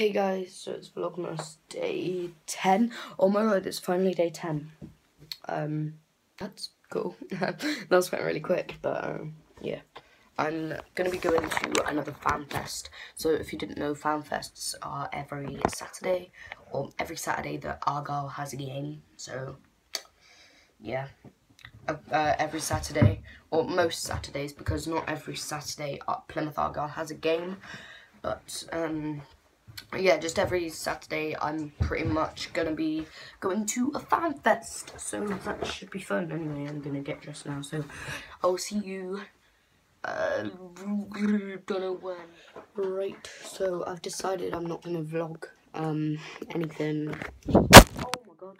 Hey guys, so it's Vlogmas day 10. Oh my god, it's finally day 10. Um, that's cool. that was went really quick, but um, yeah. I'm going to be going to another fan fest. So if you didn't know, fan fests are every Saturday, or every Saturday that Argyle has a game. So, yeah. Uh, uh, every Saturday, or most Saturdays, because not every Saturday uh, Plymouth Argyle has a game. But, um, yeah, just every Saturday I'm pretty much going to be going to a fan fest. So that should be fun. Anyway, I'm going to get dressed now. So I'll see you, uh, don't know when. Right, so I've decided I'm not going to vlog um, anything. Oh my god.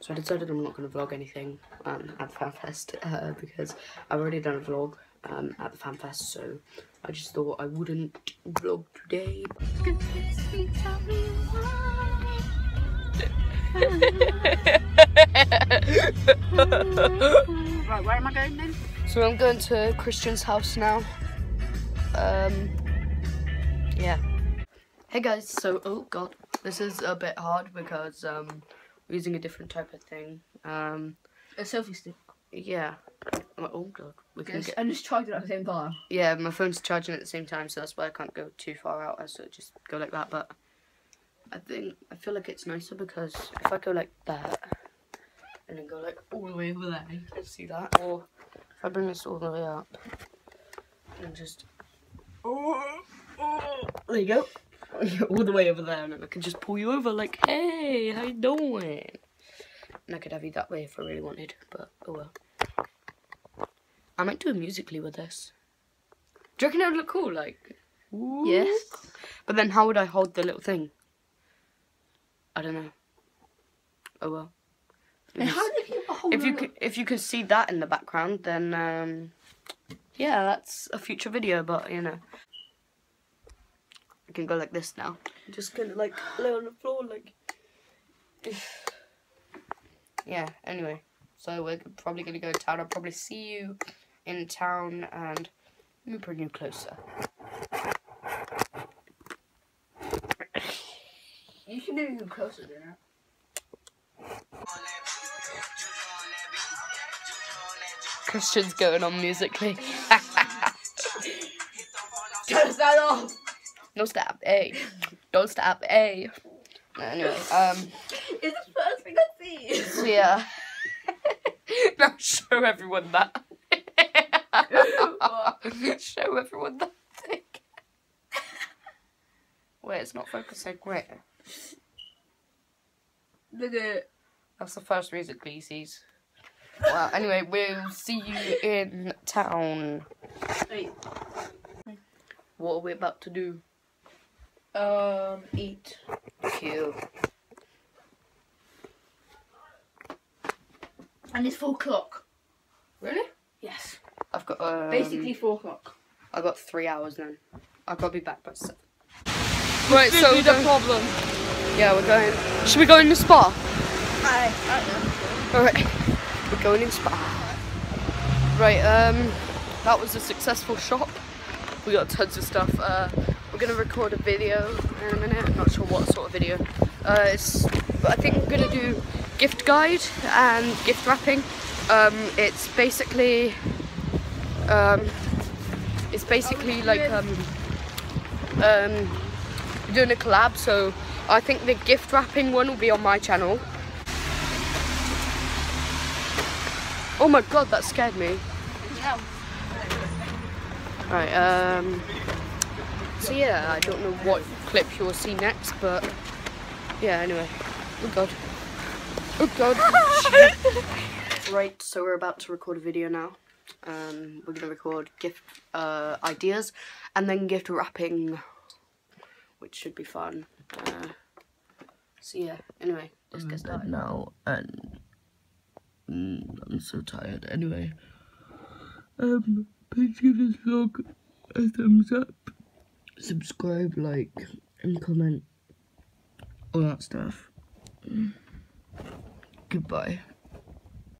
So I decided I'm not going to vlog anything um, at the fan fest uh, because I've already done a vlog um, at the FanFest, so I just thought I wouldn't vlog today. right, where am I going then? So I'm going to Christian's house now. Um, yeah. Hey guys, so, oh god, this is a bit hard because um, we're using a different type of thing. Um, a selfie stick. Yeah. Oh god, we can yes, get. And just charge it at the same time. Yeah, my phone's charging at the same time, so that's why I can't go too far out. I sort of just go like that. But I think I feel like it's nicer because if I go like that and then go like all the way over there, you can see that. Or if I bring this all the way up and just oh, oh there you go, all the way over there, and then I can just pull you over like, hey, how you doing? And I could have you that way if I really wanted, but oh well. I might do a Musical.ly with this. Do you reckon it would look cool? Like, ooh. yes. But then how would I hold the little thing? I don't know. Oh well. if you could, if you could see that in the background, then um, yeah, that's a future video. But you know, I can go like this now. Just kind of like lay on the floor, like. yeah. Anyway, so we're probably gonna go to town. I'll probably see you in town and let me bring you closer. You can even closer than that. Christian's going on Musical.ly. Turn that off. No stop, a. Don't stop, a. Anyway, um. It's the first thing I see. Yeah. now show everyone that. Show everyone that thing. Wait, it's not focusing. Wait. Look at it. That's the first music he sees. well, anyway, we'll see you in town. Wait. What are we about to do? Um, eat. Cute. And it's four o'clock. Really? Yes. I've got um, basically four o'clock. I've got three hours then. I've got to be back by seven. Right, this so is the problem. Yeah, we're going. Should we go in the spa? I, I All right, we're going in spa. Right, um, that was a successful shop. We got tons of stuff. Uh, we're gonna record a video in a minute. I'm not sure what sort of video. Uh, it's, but I think we're gonna do gift guide and gift wrapping. Um, it's basically um, it's basically like um, um, doing a collab. So I think the gift wrapping one will be on my channel. Oh my god, that scared me. Yeah. Right, um, so yeah, I don't know what clip you will see next, but yeah, anyway. Oh god. Oh god. right, so we're about to record a video now. Um, we're going to record gift uh, ideas and then gift wrapping, which should be fun. Uh, so yeah, anyway, let's get started. now and mm, I'm so tired. Anyway, um, please give this vlog a thumbs up, subscribe, like, and comment, all that stuff. Goodbye.